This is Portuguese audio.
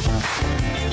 Música